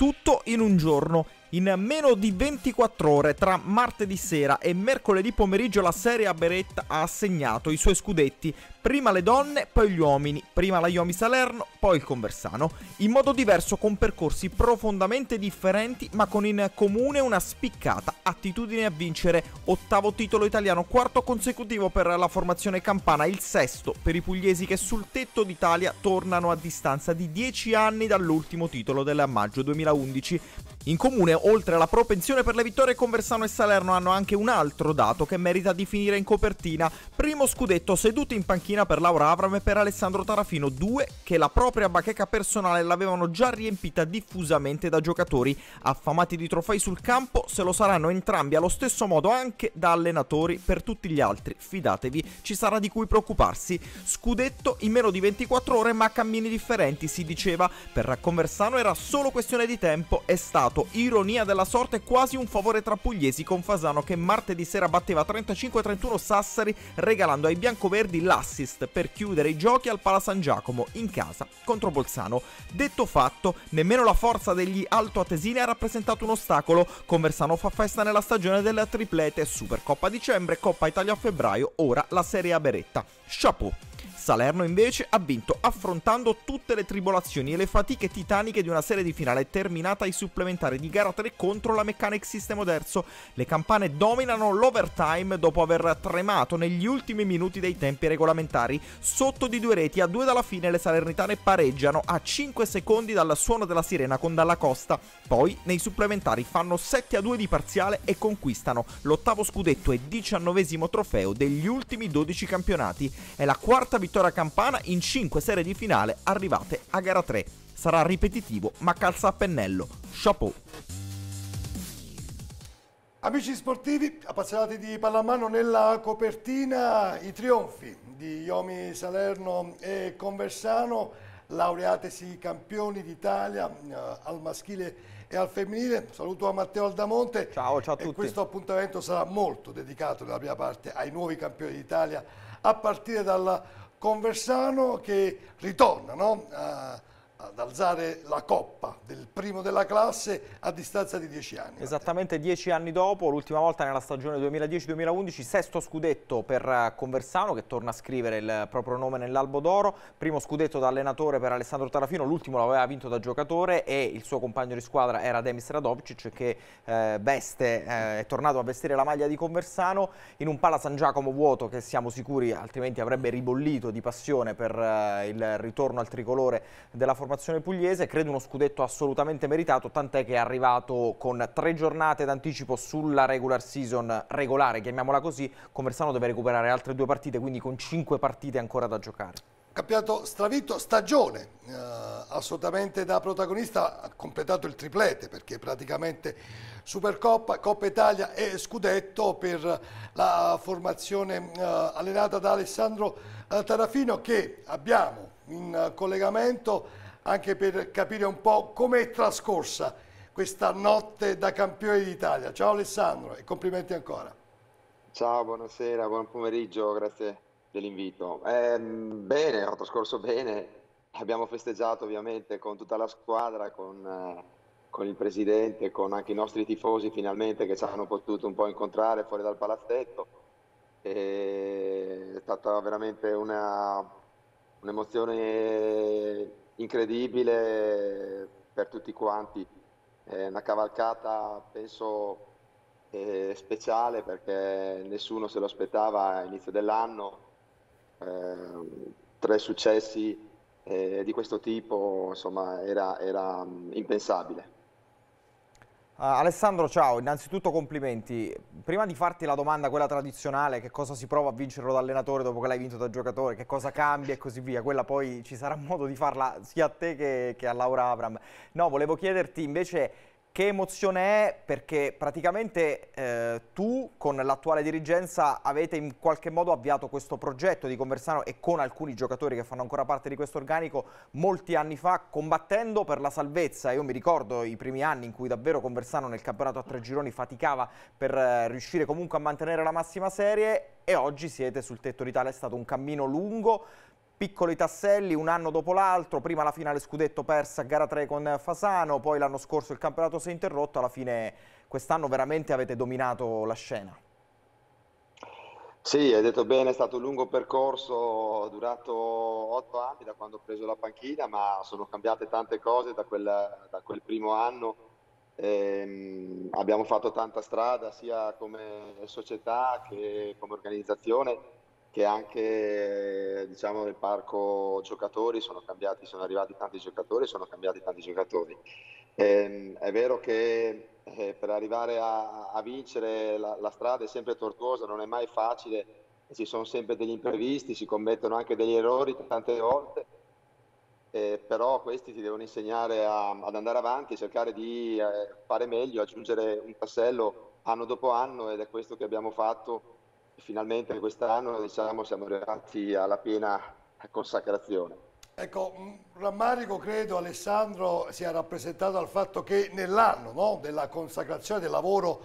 Tutto in un giorno. In meno di 24 ore tra martedì sera e mercoledì pomeriggio la Serie A Beretta ha assegnato i suoi scudetti, prima le donne, poi gli uomini, prima la Iomi Salerno, poi il Conversano, in modo diverso con percorsi profondamente differenti ma con in comune una spiccata attitudine a vincere. Ottavo titolo italiano, quarto consecutivo per la formazione campana, il sesto per i pugliesi che sul tetto d'Italia tornano a distanza di 10 anni dall'ultimo titolo del maggio 2011. In comune, oltre alla propensione per le vittorie, Conversano e Salerno hanno anche un altro dato che merita di finire in copertina. Primo scudetto seduto in panchina per Laura Avram e per Alessandro Tarafino, due che la propria bacheca personale l'avevano già riempita diffusamente da giocatori. Affamati di trofei sul campo, se lo saranno entrambi allo stesso modo anche da allenatori per tutti gli altri. Fidatevi, ci sarà di cui preoccuparsi. Scudetto in meno di 24 ore ma cammini differenti, si diceva. Per Conversano era solo questione di tempo, è stato stato, ironia della sorte, quasi un favore tra pugliesi con Fasano che martedì sera batteva 35-31 Sassari regalando ai biancoverdi l'assist per chiudere i giochi al Pala San Giacomo in casa contro Bolzano. Detto fatto, nemmeno la forza degli altoatesini ha rappresentato un ostacolo. Conversano fa festa nella stagione della triplete Supercoppa a dicembre, Coppa Italia a febbraio, ora la Serie A Beretta. Chapeau! Salerno invece ha vinto affrontando tutte le tribolazioni e le fatiche titaniche di una serie di finale terminata ai supplementari di gara 3 contro la Mechanic System Oderzo. Le campane dominano l'overtime dopo aver tremato negli ultimi minuti dei tempi regolamentari. Sotto di due reti a due dalla fine le salernitane pareggiano a 5 secondi dal suono della sirena con Dalla Costa. Poi nei supplementari fanno 7 a 2 di parziale e conquistano l'ottavo scudetto e diciannovesimo trofeo degli ultimi 12 campionati. È la quarta vittoria vittoria campana in 5 serie di finale arrivate a gara 3. Sarà ripetitivo ma calza a pennello. Chapeau! Amici sportivi, appassionati di pallamano, nella copertina i trionfi di Iomi Salerno e Conversano, laureatesi campioni d'Italia eh, al maschile e al femminile. Saluto a Matteo Aldamonte. Ciao, ciao a tutti. E questo appuntamento sarà molto dedicato nella prima parte ai nuovi campioni d'Italia a partire dalla Conversano che ritorna no? a, ad alzare la coppa del primo della classe a distanza di dieci anni. Esattamente dieci anni dopo, l'ultima volta nella stagione 2010-2011, sesto scudetto per eh, Conversano che torna a scrivere il proprio nome nell'albo d'oro, primo scudetto da allenatore per Alessandro Tarafino, l'ultimo l'aveva vinto da giocatore e il suo compagno di squadra era Demis Radovicic che eh, veste, eh, è tornato a vestire la maglia di Conversano in un Pala San Giacomo vuoto che siamo sicuri altrimenti avrebbe ribollito di passione per eh, il ritorno al tricolore della formazione formazione pugliese, credo uno scudetto assolutamente meritato, tant'è che è arrivato con tre giornate d'anticipo sulla regular season regolare, chiamiamola così, Conversano deve recuperare altre due partite, quindi con cinque partite ancora da giocare. Campionato stravinto, stagione eh, assolutamente da protagonista, ha completato il triplete perché praticamente Supercoppa, Coppa Italia e Scudetto per la formazione eh, allenata da Alessandro eh, Tarafino che abbiamo in collegamento anche per capire un po' come è trascorsa questa notte da campione d'Italia. Ciao Alessandro e complimenti ancora. Ciao, buonasera, buon pomeriggio, grazie dell'invito. Eh, bene, ho trascorso bene, abbiamo festeggiato ovviamente con tutta la squadra, con, eh, con, il presidente, con anche i nostri tifosi finalmente che ci hanno potuto un po' incontrare fuori dal palazzetto. E è stata veramente un'emozione incredibile per tutti quanti, è una cavalcata penso eh, speciale perché nessuno se lo aspettava all'inizio dell'anno, eh, tre successi eh, di questo tipo insomma era, era impensabile. Uh, Alessandro, ciao, innanzitutto complimenti. Prima di farti la domanda, quella tradizionale, che cosa si prova a vincerlo da allenatore dopo che l'hai vinto da giocatore, che cosa cambia e così via, quella poi ci sarà modo di farla sia a te che, che a Laura Abram. No, volevo chiederti invece che emozione è? Perché praticamente eh, tu con l'attuale dirigenza avete in qualche modo avviato questo progetto di Conversano e con alcuni giocatori che fanno ancora parte di questo organico molti anni fa combattendo per la salvezza. Io mi ricordo i primi anni in cui davvero Conversano nel campionato a tre gironi faticava per eh, riuscire comunque a mantenere la massima serie e oggi siete sul tetto d'Italia, è stato un cammino lungo piccoli tasselli un anno dopo l'altro, prima la finale scudetto persa a gara 3 con Fasano, poi l'anno scorso il campionato si è interrotto, alla fine quest'anno veramente avete dominato la scena. Sì, hai detto bene, è stato un lungo percorso, durato otto anni da quando ho preso la panchina, ma sono cambiate tante cose da quel, da quel primo anno. Ehm, abbiamo fatto tanta strada sia come società che come organizzazione, che anche diciamo, nel parco giocatori sono cambiati, sono arrivati tanti giocatori, sono cambiati tanti giocatori. Ehm, è vero che eh, per arrivare a, a vincere la, la, strada è sempre tortuosa, non è mai facile, ci sono sempre degli imprevisti, si commettono anche degli errori tante volte, eh, però questi ti devono insegnare a, ad andare avanti, cercare di eh, fare meglio, aggiungere un tassello anno dopo anno ed è questo che abbiamo fatto e finalmente quest'anno diciamo, siamo arrivati alla piena consacrazione. Ecco, un rammarico credo Alessandro sia rappresentato dal fatto che nell'anno no, della consacrazione del lavoro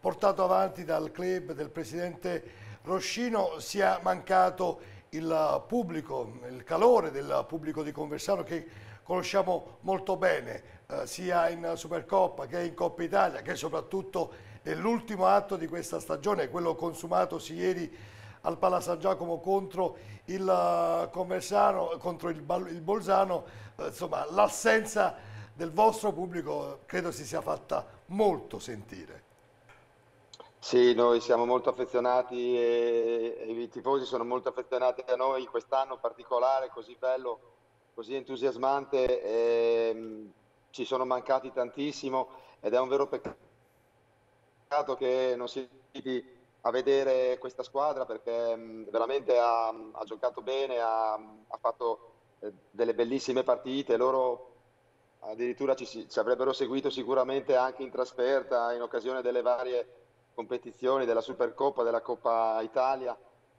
portato avanti dal club del presidente Roscino sia mancato il pubblico, il calore del pubblico di Conversano che conosciamo molto bene, eh, sia in Supercoppa che in Coppa Italia, che soprattutto nell'ultimo atto di questa stagione, quello consumatosi ieri al Pala San Giacomo contro il eh, Conversano, contro il, il Bolzano, eh, insomma l'assenza del vostro pubblico credo si sia fatta molto sentire. Sì, noi siamo molto affezionati e, e i tifosi sono molto affezionati a noi quest'anno particolare, così bello, così entusiasmante. E, ehm, ci sono mancati tantissimo ed è un vero peccato che non si a vedere questa squadra perché mh, veramente ha, ha, giocato bene, ha, ha fatto eh, delle bellissime partite, loro addirittura ci, ci, avrebbero seguito sicuramente anche in trasferta in occasione delle varie competizioni della Supercoppa, della Coppa Italia.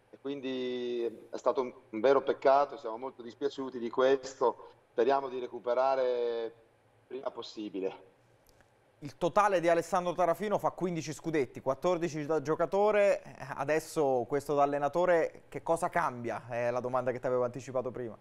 E quindi è stato un, un vero peccato, siamo molto dispiaciuti di questo, speriamo di recuperare prima possibile il totale di Alessandro Tarafino fa 15 scudetti, 14 da giocatore, adesso questo da allenatore che cosa cambia? È la domanda che ti avevo anticipato prima.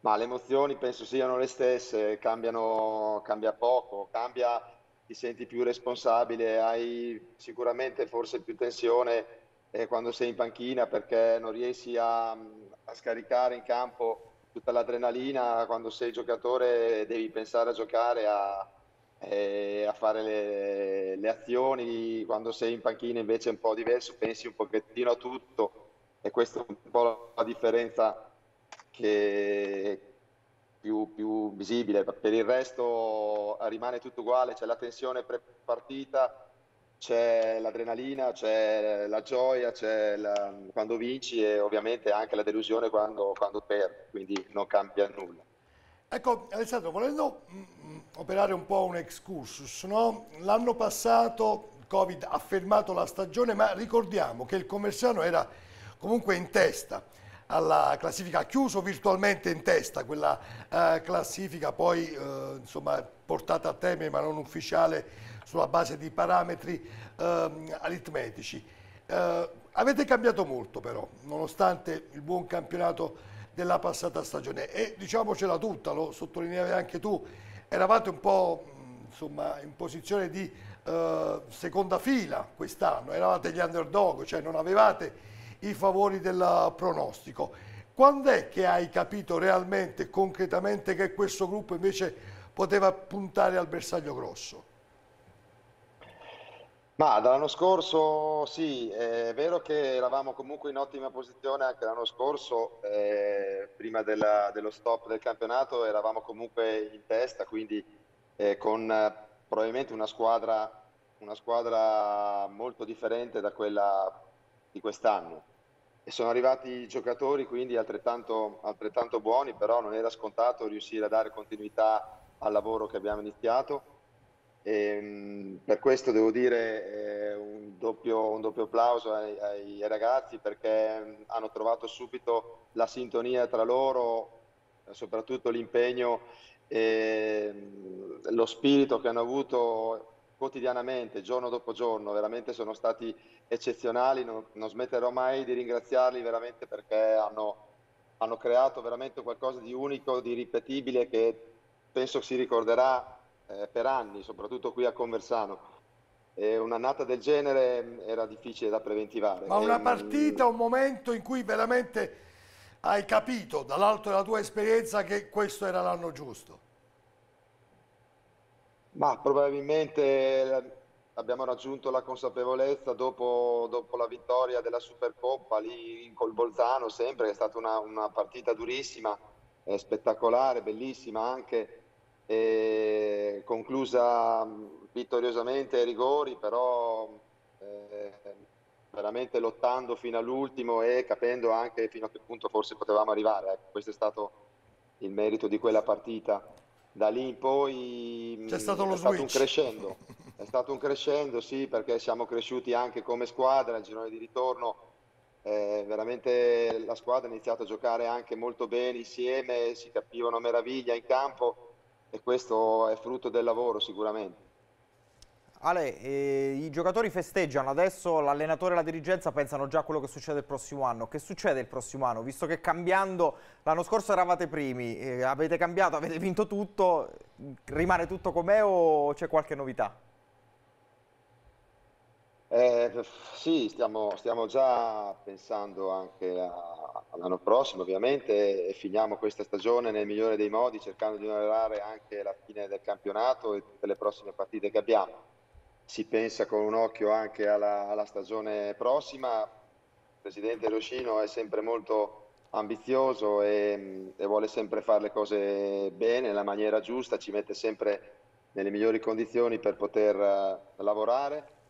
Ma le emozioni penso siano le stesse, cambiano, cambia poco, cambia, ti senti più responsabile, hai sicuramente forse più tensione eh, quando sei in panchina perché non riesci a, a scaricare in campo tutta l'adrenalina, quando sei giocatore devi pensare a giocare, a, eh, a fare le, le, azioni, quando sei in panchina invece è un po' diverso, pensi un pochettino a tutto e questa è un po' la differenza che più, più visibile. Per il resto rimane tutto uguale, c'è la tensione pre-partita, c'è l'adrenalina, c'è la gioia, c'è la, quando vinci e ovviamente anche la delusione quando, quando perdi, quindi non cambia nulla. Ecco, Alessandro, volendo mh, mm, mm, operare un po' un excursus, no? l'anno passato il Covid ha fermato la stagione, ma ricordiamo che il Commerciano era comunque in testa alla classifica, ha chiuso virtualmente in testa quella eh, classifica, poi eh, insomma portata a termine ma non ufficiale sulla base di parametri eh, aritmetici. Avete cambiato molto però, nonostante il buon campionato della passata stagione e diciamocela tutta, lo sottolineavi anche tu, eravate un po' insomma, in posizione di eh, seconda fila quest'anno, eravate gli underdog, cioè non avevate i favori del pronostico. Quando è che hai capito realmente, concretamente, che questo gruppo invece poteva puntare al bersaglio grosso? Ma dall'anno scorso sì, è vero che eravamo comunque in ottima posizione anche l'anno scorso, eh, prima della, dello stop del campionato eravamo comunque in testa, quindi eh, con eh, probabilmente una squadra, una squadra molto differente da quella di quest'anno. E sono arrivati giocatori quindi altrettanto, altrettanto buoni, però non era scontato riuscire a dare continuità al lavoro che abbiamo iniziato e, ehm, per questo devo dire eh, un, doppio, un, doppio, applauso ai, ai, ragazzi perché mm, hanno trovato subito la sintonia tra loro, soprattutto l'impegno e mm, lo spirito che hanno avuto quotidianamente, giorno dopo giorno, veramente sono stati eccezionali, non, non smetterò mai di ringraziarli veramente perché hanno, hanno creato veramente qualcosa di unico, di ripetibile che penso si ricorderà eh, per anni, soprattutto qui a Conversano. E un'annata del genere mm, era difficile da preventivare. Ma una e, partita, un momento in cui veramente hai capito dall'alto della tua esperienza che questo era l'anno giusto? Ma probabilmente abbiamo raggiunto la consapevolezza dopo, dopo, la vittoria della Supercoppa lì col Bolzano sempre, che è stata una, una partita durissima, eh, spettacolare, bellissima anche, e conclusa vittoriosamente ai rigori, però eh, veramente lottando fino all'ultimo e capendo anche fino a che punto forse potevamo arrivare. Ecco, questo è stato il merito di quella partita. Da lì in poi C'è stato è switch. stato un crescendo. È stato un crescendo, sì, perché siamo cresciuti anche come squadra, il girone di ritorno, eh, veramente la squadra ha iniziato a giocare anche molto bene insieme, si capivano meraviglia in campo e questo è frutto del lavoro sicuramente. Ale, eh, i giocatori festeggiano, adesso l'allenatore e la dirigenza pensano già a quello che succede il prossimo anno. Che succede il prossimo anno? Visto che cambiando, l'anno scorso eravate primi, eh, avete cambiato, avete vinto tutto, rimane tutto com'è o c'è qualche novità? Eh, sì, stiamo, stiamo, già pensando anche all'anno prossimo, ovviamente, e finiamo questa stagione nel migliore dei modi, cercando di onorare anche la fine del campionato e tutte le prossime partite che abbiamo. Si pensa con un occhio anche alla, alla stagione prossima. Il presidente Roschino è sempre molto ambizioso e, e vuole sempre fare le cose bene, nella maniera giusta, ci mette sempre nelle migliori condizioni per poter uh, lavorare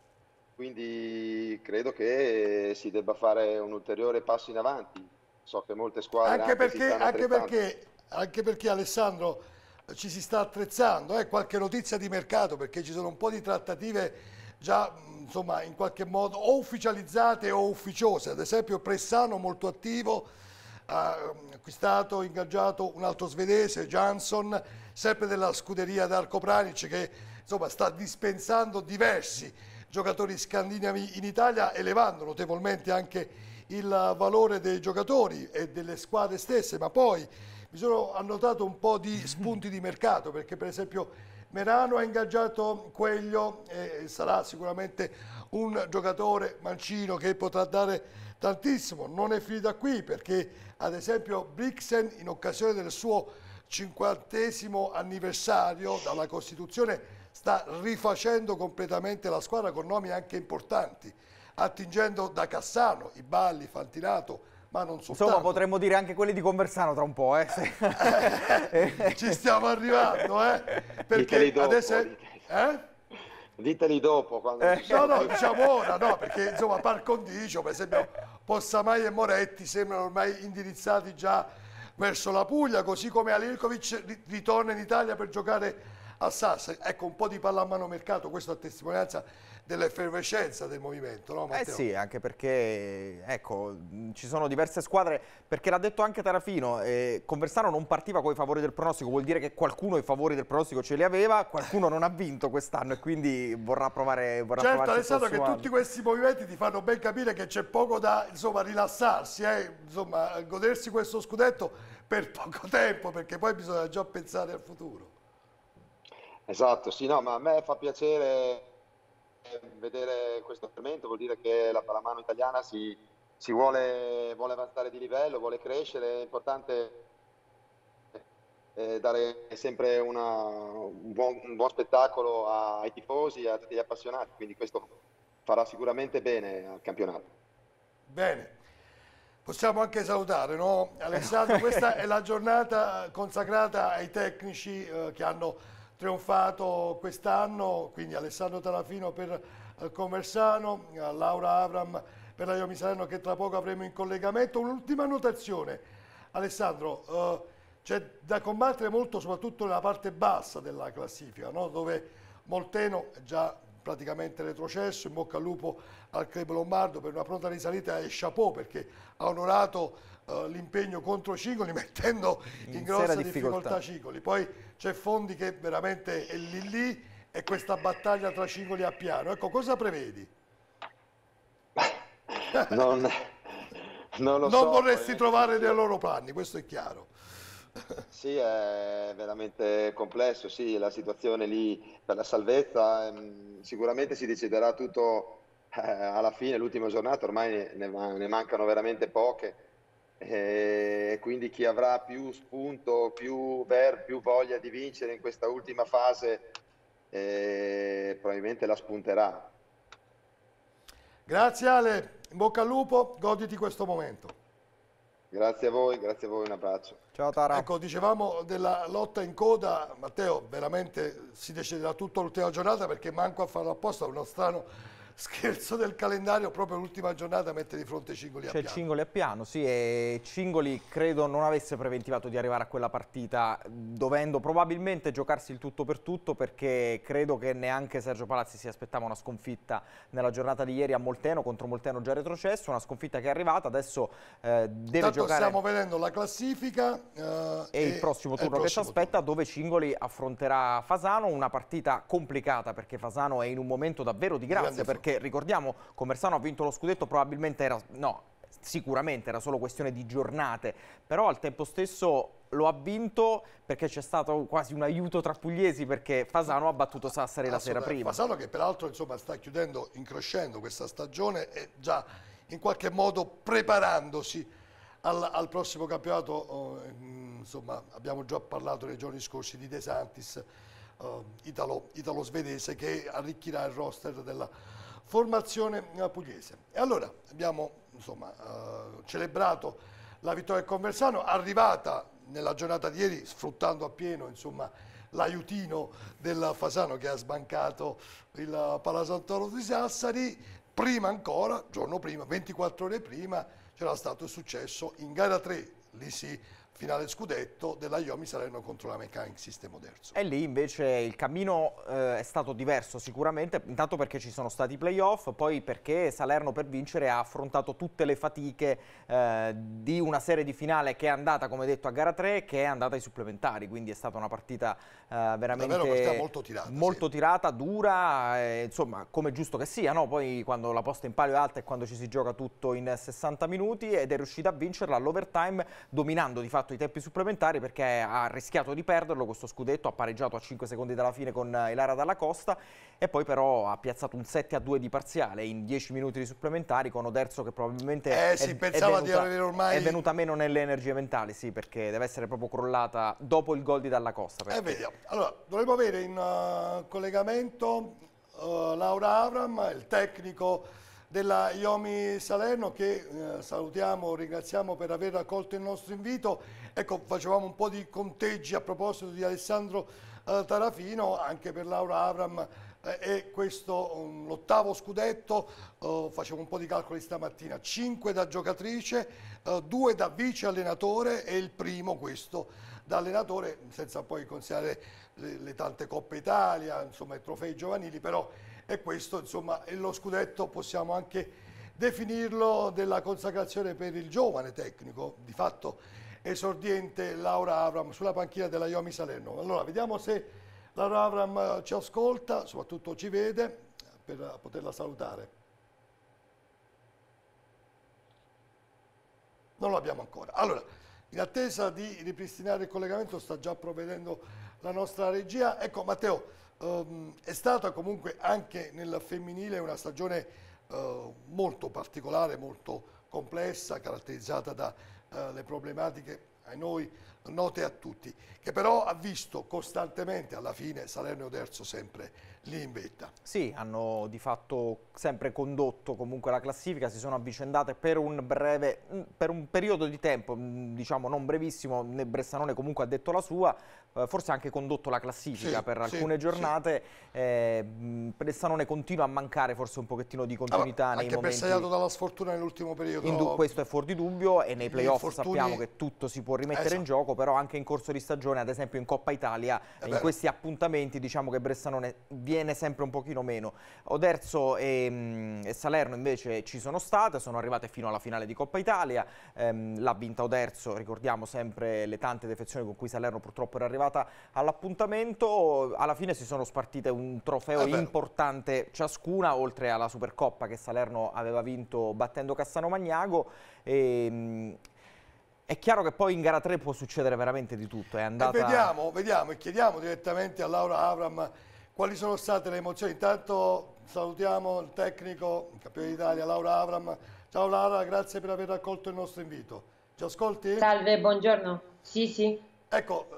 quindi credo che si debba fare un ulteriore passo in avanti. So che molte squadre anche, perché, anche perché, anche perché, Alessandro ci si sta attrezzando, eh, qualche notizia di mercato perché ci sono un po' di trattative già insomma in qualche modo o ufficializzate o ufficiose, ad esempio Pressano molto attivo, ha acquistato, ingaggiato un altro svedese, Jansson, sempre della scuderia Darko Pranic che insomma sta dispensando diversi giocatori scandinavi in Italia, elevando notevolmente anche il valore dei giocatori e delle squadre stesse, ma poi mi sono annotato un po' di spunti di mercato, perché per esempio Merano ha ingaggiato Quello e sarà sicuramente un giocatore mancino che potrà dare tantissimo. Non è finita qui perché ad esempio Brixen in occasione del suo cinquantesimo anniversario dalla Costituzione sta rifacendo completamente la squadra con nomi anche importanti, attingendo da Cassano, i Balli, Fantinato, ma non soltanto. Insomma, potremmo dire anche quelli di Conversano tra un po', eh? Ci stiamo arrivando, eh? Perché dopo, adesso... Eh? Diteli dopo. Quando eh, no, no, diciamo ora, no, perché insomma par condicio, per esempio Possamai e Moretti sembrano ormai indirizzati già verso la Puglia, così come Alilkovic ritorna in Italia per giocare a Sassari. Ecco, un po' di pallamano mercato, questo a testimonianza dell'effervescenza del movimento, no Matteo? Eh sì, anche perché, ecco, ci sono diverse squadre, perché l'ha detto anche Tarafino, eh, Conversano non partiva con i favori del pronostico, vuol dire che qualcuno i favori del pronostico ce li aveva, qualcuno non ha vinto quest'anno e quindi vorrà provare vorrà Certo, Alessandro, che anno. tutti questi movimenti ti fanno ben capire che c'è poco da, insomma, rilassarsi, eh? insomma, godersi questo scudetto per poco tempo, perché poi bisogna già pensare al futuro. Esatto, sì, no, ma a me fa piacere vedere questo fermento, vuol dire che la pallamano italiana si, si vuole, vuole, avanzare di livello, vuole crescere, è importante eh, dare sempre una, un, buon, un, buon, spettacolo ai tifosi e a tutti gli appassionati, quindi questo farà sicuramente bene al campionato. Bene. Possiamo anche salutare, no? Alessandro, questa è la giornata consacrata ai tecnici eh, che hanno trionfato quest'anno, quindi Alessandro Tarafino per il eh, Conversano, Laura Avram per la Iomi che tra poco avremo in collegamento. Un'ultima annotazione, Alessandro, eh, c'è da combattere molto soprattutto nella parte bassa della classifica, no? dove Molteno è già praticamente retrocesso, in bocca al lupo al Club Lombardo per una pronta risalita e chapeau perché ha onorato uh, l'impegno contro Cicoli mettendo in, in grossa difficoltà. difficoltà Cicoli. Poi c'è Fondi che veramente è lì lì e questa battaglia tra Cicoli e Appiano. Ecco, cosa prevedi? non, non, non so, vorresti trovare nei loro panni, questo è chiaro. Sì, è veramente complesso, sì, la situazione lì per la salvezza, ehm, sicuramente si deciderà tutto eh, alla fine, l'ultima giornata, ormai ne, ne mancano veramente poche, e quindi chi avrà più spunto, più ver, più voglia di vincere in questa ultima fase, eh, probabilmente la spunterà. Grazie Ale, in bocca al lupo, goditi questo momento. Grazie a voi, grazie a voi, un abbraccio. Ciao Tara. Ecco, dicevamo della lotta in coda, Matteo, veramente si deciderà tutta l'ultima giornata perché manco a farlo apposta, uno strano scherzo del calendario, proprio l'ultima giornata mette di fronte Cingoli a C'è piano. Cingoli a piano, sì, e Cingoli credo non avesse preventivato di arrivare a quella partita dovendo probabilmente giocarsi il tutto per tutto perché credo che neanche Sergio Palazzi si aspettava una sconfitta nella giornata di ieri a Molteno, contro Molteno già retrocesso, una sconfitta che è arrivata, adesso eh, deve Tanto giocare... stiamo vedendo la classifica eh, e, e, il prossimo turno il prossimo che ci aspetta dove Cingoli affronterà Fasano, una partita complicata perché Fasano è in un momento davvero di grazia perché perché ricordiamo Conversano ha vinto lo scudetto probabilmente era no sicuramente era solo questione di giornate però al tempo stesso lo ha vinto perché c'è stato quasi un aiuto tra pugliesi perché Fasano ha battuto Sassari la sera prima. Fasano che peraltro insomma, sta chiudendo increscendo questa stagione e già in qualche modo preparandosi al, al prossimo campionato oh, insomma abbiamo già parlato nei giorni scorsi di De Santis italo, italo-svedese che arricchirà il roster della formazione eh, pugliese. E allora abbiamo insomma, uh, celebrato la vittoria del Conversano, arrivata nella giornata di ieri sfruttando appieno l'aiutino del Fasano che ha sbancato il Palasantoro di Sassari, prima ancora, giorno prima, 24 ore prima, c'era stato il successo in gara 3, lì si finale scudetto della Iomi Salerno contro la Mechanic System Oderzo. E lì invece il cammino eh, è stato diverso sicuramente, intanto perché ci sono stati i playoff, poi perché Salerno per vincere ha affrontato tutte le fatiche eh, di una serie di finale che è andata, come detto, a gara 3 che è andata ai supplementari, quindi è stata una partita eh, veramente molto tirata, molto sì. tirata dura, eh, insomma come giusto che sia, no? poi quando la posta in palio è alta e quando ci si gioca tutto in 60 minuti ed è riuscita a vincerla all'overtime dominando di fatto i tempi supplementari perché ha rischiato di perderlo questo scudetto, ha pareggiato a 5 secondi dalla fine con Ilara Dalla Costa e poi però ha piazzato un 7 a 2 di parziale in 10 minuti di supplementari con Oderzo che probabilmente eh, sì, è, è, venuta, ormai... è, venuta, meno nelle energie mentali, sì, perché deve essere proprio crollata dopo il gol di Dalla Costa. Perché... Eh, vediamo. Allora, dovremmo avere in uh, collegamento uh, Laura Avram, il tecnico della Iomi Salerno che eh, salutiamo, ringraziamo per aver accolto il nostro invito. Ecco, facevamo un po' di conteggi a proposito di Alessandro eh, Tarafino, anche per Laura Avram eh, è questo um, l'ottavo scudetto, uh, facevo un po' di calcoli stamattina, 5 da giocatrice, 2 uh, da vice allenatore e il primo questo da allenatore, senza poi considerare le, le tante Coppe Italia, insomma i trofei giovanili, però e questo insomma è lo scudetto possiamo anche definirlo della consacrazione per il giovane tecnico, di fatto esordiente Laura Avram sulla panchina della Iomi Salerno. Allora vediamo se Laura Avram ci ascolta, soprattutto ci vede per poterla salutare. Non lo abbiamo ancora. Allora, in attesa di ripristinare il collegamento sta già provvedendo la nostra regia. Ecco Matteo, Um, è stata comunque anche nel femminile una stagione uh, molto particolare, molto complessa, caratterizzata dalle uh, problematiche a noi note a tutti, che però ha visto costantemente alla fine Salerno Oderzo sempre lì in vetta. Sì, hanno di fatto sempre condotto comunque la classifica, si sono avvicendate per un breve, per un periodo di tempo, diciamo non brevissimo, Bressanone comunque ha detto la sua, eh, forse ha anche condotto la classifica sì, per alcune giornate, sì. eh, Bressanone continua a mancare forse un pochettino di continuità allora, nei anche momenti... Anche dalla sfortuna nell'ultimo periodo. questo è fuori di dubbio e nei playoff sappiamo che tutto si può rimettere esatto. in gioco, però anche in corso di stagione, ad esempio in Coppa Italia, in questi appuntamenti diciamo che Bressanone viene sempre un pochino meno. Oderzo e, mm, e Salerno invece ci sono state, sono arrivate fino alla finale di Coppa Italia, ehm, l'ha vinta Oderzo, ricordiamo sempre le tante defezioni con cui Salerno purtroppo era arrivata all'appuntamento, alla fine si sono spartite un trofeo importante ciascuna, oltre alla Supercoppa che Salerno aveva vinto battendo Cassano Magnago. E, ehm, è chiaro che poi in gara 3 può succedere veramente di tutto. È andata... E vediamo, vediamo e chiediamo direttamente a Laura Avram quali sono state le emozioni. Intanto salutiamo il tecnico, il campione d'Italia, Laura Avram. Ciao Laura, grazie per aver raccolto il nostro invito. Ci ascolti? Salve, buongiorno. Sì, sì. Ecco,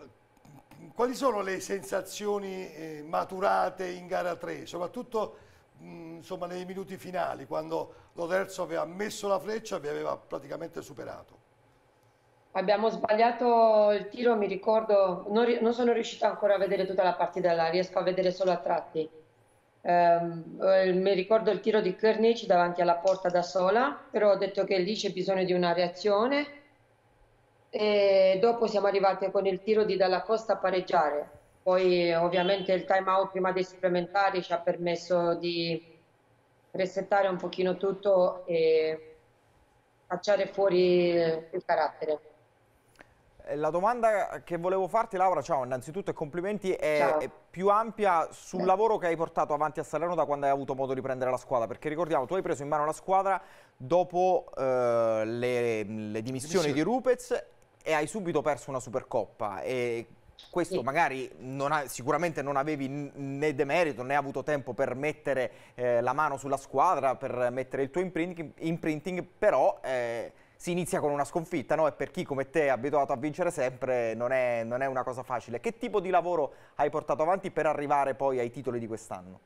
quali sono le sensazioni eh, maturate in gara 3, soprattutto mh, insomma, nei minuti finali, quando lo terzo aveva messo la freccia e vi aveva praticamente superato? Abbiamo sbagliato il tiro, mi ricordo, non, non, sono riuscita ancora a vedere tutta la partita, la riesco a vedere solo a tratti. Um, mi ricordo il tiro di Kernic davanti alla porta da sola, però ho detto che lì c'è bisogno di una reazione e dopo siamo arrivati con il tiro di Dalla Costa a pareggiare. Poi ovviamente il time out prima dei supplementari ci ha permesso di resettare un pochino tutto e cacciare fuori il carattere. Eh, la domanda che volevo farti Laura, ciao, innanzitutto e complimenti, è, è più ampia sul Beh. lavoro che hai portato avanti a Salerno da quando hai avuto modo di prendere la squadra, perché ricordiamo, tu hai preso in mano la squadra dopo eh, le, le, dimissioni di Rupez e hai subito perso una Supercoppa e questo sì. magari non ha, sicuramente non avevi né demerito né avuto tempo per mettere eh, la mano sulla squadra, per mettere il tuo imprinting, imprinting però eh, si inizia con una sconfitta no? e per chi come te è abituato a vincere sempre non è, non è una cosa facile. Che tipo di lavoro hai portato avanti per arrivare poi ai titoli di quest'anno?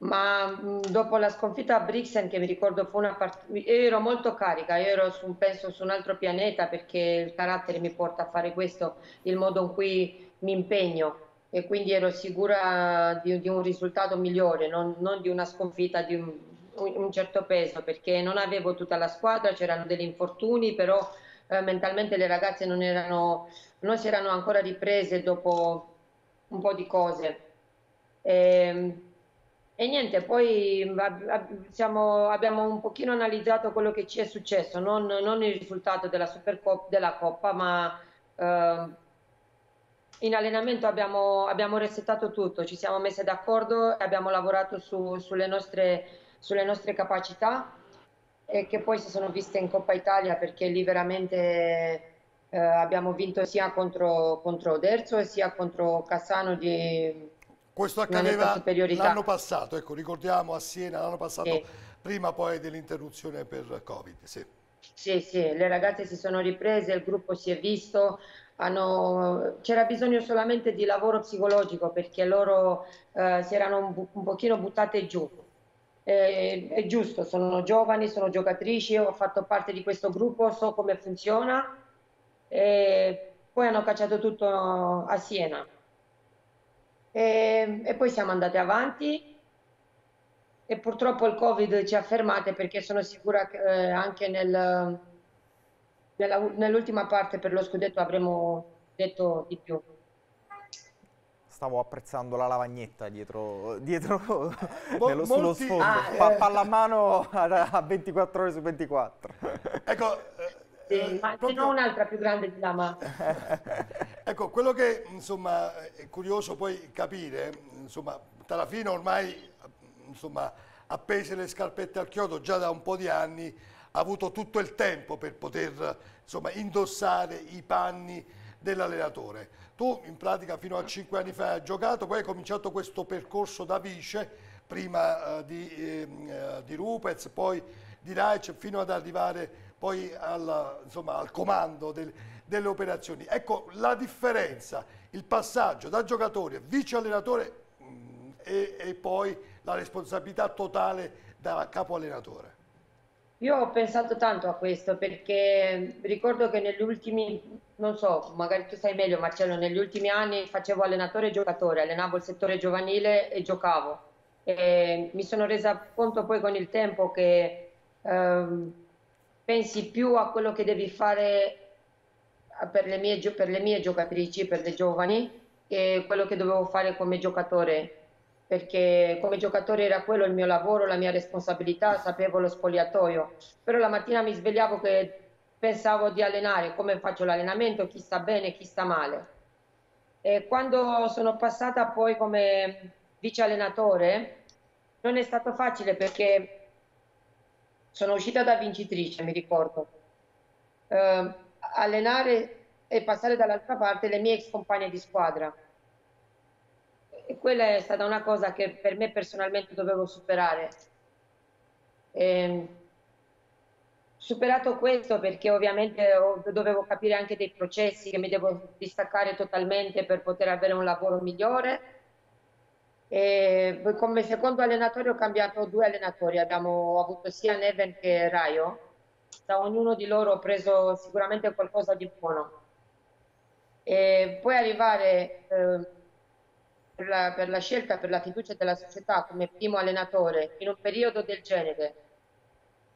ma dopo la sconfitta a Brixen che mi ricordo fu una partita ero molto carica io ero su, penso su un altro pianeta perché il carattere mi porta a fare questo il modo in cui mi impegno e quindi ero sicura di, di un risultato migliore non, non, di una sconfitta di un, un, certo peso perché non avevo tutta la squadra c'erano degli infortuni però eh, mentalmente le ragazze non erano non si erano ancora riprese dopo un po' di cose. E, ehm, e niente, poi siamo, abbiamo un pochino analizzato quello che ci è successo, non, non il risultato della, Supercop, della Coppa, ma eh, in allenamento abbiamo, abbiamo resettato tutto, ci siamo messi d'accordo e abbiamo lavorato su, sulle, nostre, sulle nostre capacità e che poi si sono viste in Coppa Italia perché lì veramente eh, abbiamo vinto sia contro, contro Derzo e sia contro Cassano di questo accadeva l'anno passato, ecco, ricordiamo a Siena l'anno passato, sì. prima poi dell'interruzione per Covid. Sì. sì, sì, le ragazze si sono riprese, il gruppo si è visto, hanno... c'era bisogno solamente di lavoro psicologico perché loro eh, si erano un, un pochino buttate giù. Eh, è giusto, sono giovani, sono giocatrici, ho fatto parte di questo gruppo, so come funziona. E poi hanno cacciato tutto a Siena. E, e poi siamo andati avanti. E purtroppo il Covid ci ha fermate perché sono sicura che eh, anche nel, nell'ultima parte per lo scudetto avremmo detto di più. Stavo apprezzando la lavagnetta dietro, dietro nello, sullo sfondo, ah, pa- palla a mano a 24 ore su 24. Ecco, sì, eh, ma proprio... ce n'ho un'altra più grande di Lama. ecco, quello che insomma è curioso poi capire, insomma, Tarafino ormai insomma, appese le scarpette al chiodo già da un po' di anni, ha avuto tutto il tempo per poter insomma, indossare i panni dell'allenatore. Tu in pratica fino a cinque anni fa hai giocato, poi hai cominciato questo percorso da vice, prima uh, di, uh, di Rupez, poi di Raic, fino ad arrivare poi al, insomma, al comando del, delle operazioni. Ecco la differenza, il passaggio da giocatore a vice allenatore mh, mm, e, e poi la responsabilità totale da capo allenatore. Io ho pensato tanto a questo perché ricordo che negli ultimi, non so, magari tu sai meglio Marcello, negli ultimi anni facevo allenatore e giocatore, allenavo il settore giovanile e giocavo. E mi sono resa conto poi con il tempo che ehm, pensi più a quello che devi fare per le mie, per le mie giocatrici, per le giovani, e quello che dovevo fare come giocatore, perché come giocatore era quello il mio lavoro, la mia responsabilità, sapevo lo spogliatoio, però la mattina mi svegliavo che pensavo di allenare, come faccio l'allenamento, chi sta bene, chi sta male. E quando sono passata poi come vice allenatore, non è stato facile perché sono uscita da vincitrice, mi ricordo. Uh, allenare e passare dall'altra parte le mie ex compagne di squadra. E quella è stata una cosa che per me personalmente dovevo superare. E, superato questo perché ovviamente dovevo capire anche dei processi che mi devo distaccare totalmente per poter avere un lavoro migliore. E come secondo allenatore ho cambiato due allenatori, abbiamo avuto sia Neven che Raio, da ognuno di loro ho preso sicuramente qualcosa di buono. E poi arrivare eh, per, la, per la scelta, per la fiducia della società come primo allenatore in un periodo del genere.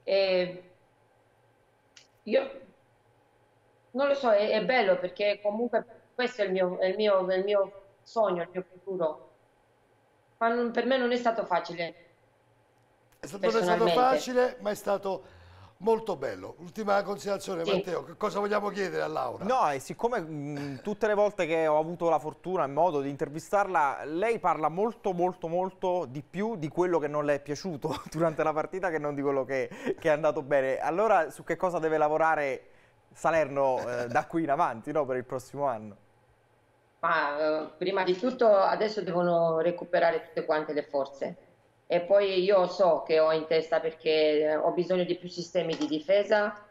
E io non lo so, è, è, bello perché comunque questo è il mio, è il mio, è il mio sogno, il mio futuro. Ma non, per me non è stato facile. È stato, non è stato facile, ma è stato molto bello. Ultima considerazione, sì. Matteo, che cosa vogliamo chiedere a Laura? No, e siccome mh, tutte le volte che ho avuto la fortuna e modo di intervistarla, lei parla molto, molto, molto di più di quello che non le è piaciuto durante la partita che non di quello che, che è andato bene. Allora, su che cosa deve lavorare Salerno eh, da qui in avanti, no, per il prossimo anno? Ma, eh, prima di tutto adesso devono recuperare tutte quante le forze e poi io so che ho in testa perché ho bisogno di più sistemi di difesa,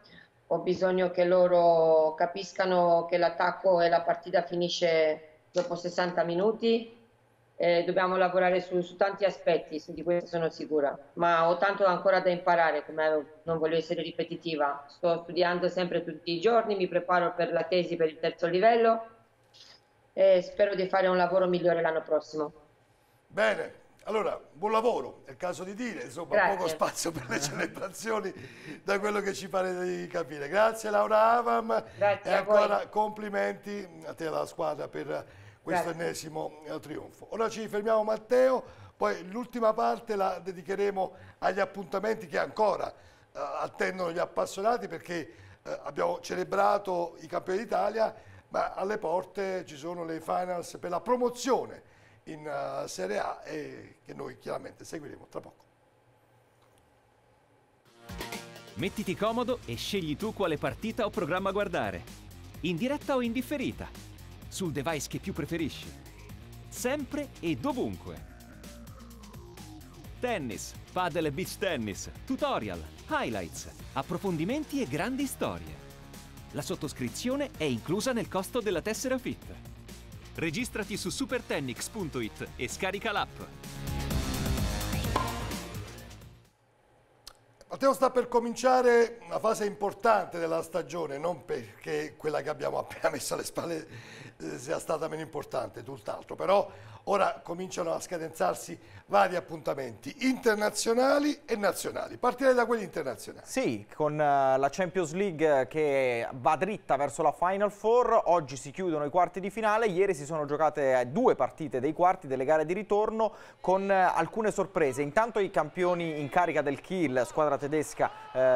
ho bisogno che loro capiscano che l'attacco e la partita finisce dopo 60 minuti. Eh, dobbiamo lavorare su, su, tanti aspetti, di questo sono sicura, ma ho tanto ancora da imparare, come non voglio essere ripetitiva. Sto studiando sempre tutti i giorni, mi preparo per la tesi per il terzo livello e spero di fare un lavoro migliore l'anno prossimo. Bene, allora, buon lavoro, è il caso di dire, insomma, Grazie. poco spazio per le celebrazioni da quello che ci pare di capire. Grazie Laura Avam Grazie e ancora complimenti a te e alla squadra per questo Grazie. ennesimo eh, trionfo. Ora ci fermiamo Matteo, poi l'ultima parte la dedicheremo agli appuntamenti che ancora eh, attendono gli appassionati perché eh, abbiamo celebrato i campioni d'Italia, ma alle porte ci sono le finals per la promozione in uh, Serie A e che noi chiaramente seguiremo tra poco. Mettiti comodo e scegli tu quale partita o programma guardare. In diretta o in differita. Sul device che più preferisci. Sempre e dovunque. Tennis, paddle e beach tennis, tutorial, highlights, approfondimenti e grandi storie. La sottoscrizione è inclusa nel costo della tessera fit. Registrati su supertennix.it e scarica l'app. Matteo sta per cominciare una fase importante della stagione, non perché quella che abbiamo appena messo alle spalle eh, sia stata meno importante, tutt'altro, però ora cominciano a scadenzarsi vari appuntamenti internazionali e nazionali. Partirei da quelli internazionali. Sì, con uh, la Champions League che va dritta verso la Final Four, oggi si chiudono i quarti di finale, ieri si sono giocate due partite dei quarti delle gare di ritorno con alcune sorprese. Intanto i campioni in carica del Kiel, squadra tedesca,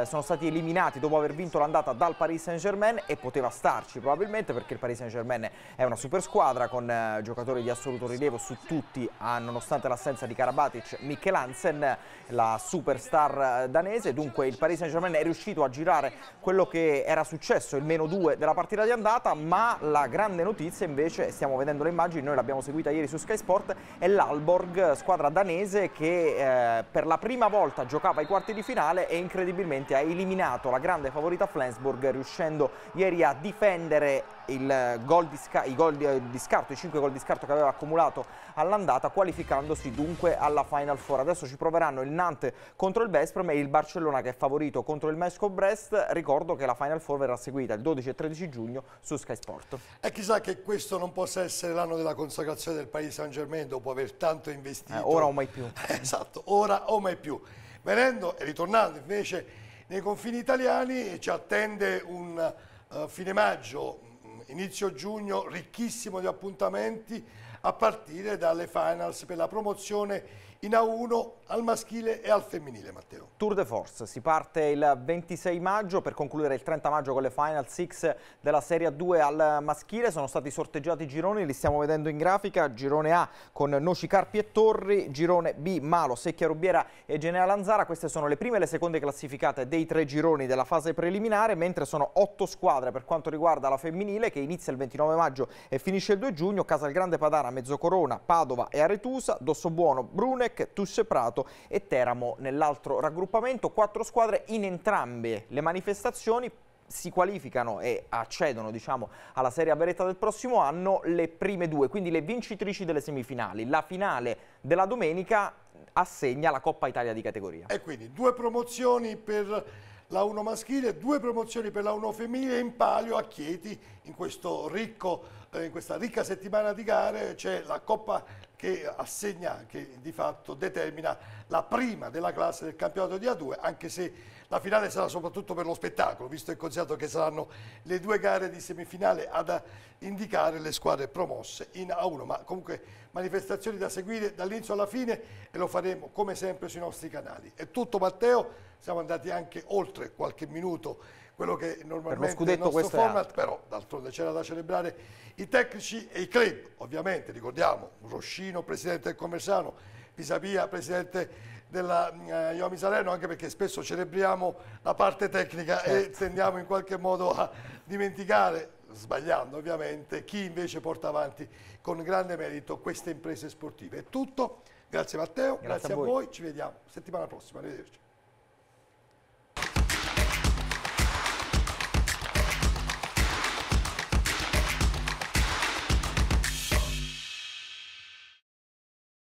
sono stati eliminati dopo aver vinto l'andata dal Paris Saint-Germain e poteva starci probabilmente perché il Paris Saint-Germain è una super squadra con giocatori di assoluto rilievo su tutti, nonostante l'assenza di Karabatic, Mikkel Hansen, la superstar eh, danese. Dunque il Paris Saint-Germain è riuscito a girare quello che era successo, il meno 2 della partita di andata, ma la grande notizia invece, stiamo vedendo le immagini, noi l'abbiamo seguita ieri su Sky Sport, è l'Alborg, squadra danese che eh, per la prima volta giocava ai quarti di finale e incredibilmente ha eliminato la grande favorita Flensburg, riuscendo ieri a difendere il gol di, i gol di scarto, i 5 gol di scarto che aveva accumulato all'andata, qualificandosi dunque alla Final Four. Adesso ci proveranno il Nantes contro il Veszprem e il Barcellona che è favorito contro il Mesco Brest. Ricordo che la Final Four verrà seguita il 12 e 13 giugno su Sky Sport. E chissà che questo non possa essere l'anno della consacrazione del Paris Saint-Germain dopo aver tanto investito. Eh, ora o mai più. esatto, ora o mai più. Venendo e ritornando invece nei confini italiani ci attende un uh, fine maggio inizio giugno ricchissimo di appuntamenti a partire dalle finals per la promozione in A1 al maschile e al femminile, Matteo. Tour de Force, si parte il 26 maggio per concludere il 30 maggio con le Final 6 della Serie A2 al maschile, sono stati sorteggiati i gironi, li stiamo vedendo in grafica, girone A con Noci Carpi e Torri, girone B Malo, Secchia Rubiera e Generale Lanzara, queste sono le prime e le seconde classificate dei tre gironi della fase preliminare, mentre sono otto squadre per quanto riguarda la femminile che inizia il 29 maggio e finisce il 2 giugno, Casalgrande Padana, Mezzocorona, Padova e Aretusa, Dossobuono, Brunec, Tusse Prato e Teramo nell'altro raggruppamento. Quattro squadre in entrambe le manifestazioni si qualificano e accedono diciamo, alla Serie A Beretta del prossimo anno le prime due, quindi le vincitrici delle semifinali. La finale della domenica assegna la Coppa Italia di categoria. E quindi due promozioni per la 1 maschile, due promozioni per la 1 femminile in palio a Chieti in, ricco, eh, in questa ricca settimana di gare c'è la Coppa che assegna, che di fatto determina la prima della classe del campionato di A2, anche se la finale sarà soprattutto per lo spettacolo, visto e considerato che saranno le due gare di semifinale ad indicare le squadre promosse in A1, ma comunque manifestazioni da seguire dall'inizio alla fine e lo faremo come sempre sui nostri canali. È tutto Matteo, siamo andati anche oltre qualche minuto quello che normalmente è il nostro format, però d'altronde c'era da celebrare i tecnici e i club, ovviamente ricordiamo Roscino, presidente del Commersano, Pisapia, presidente della uh, Iomi Salerno, anche perché spesso celebriamo la parte tecnica certo. e tendiamo in qualche modo a dimenticare, sbagliando ovviamente, chi invece porta avanti con grande merito queste imprese sportive. È tutto, grazie Matteo, grazie, grazie a, voi. a voi, ci vediamo settimana prossima, arrivederci.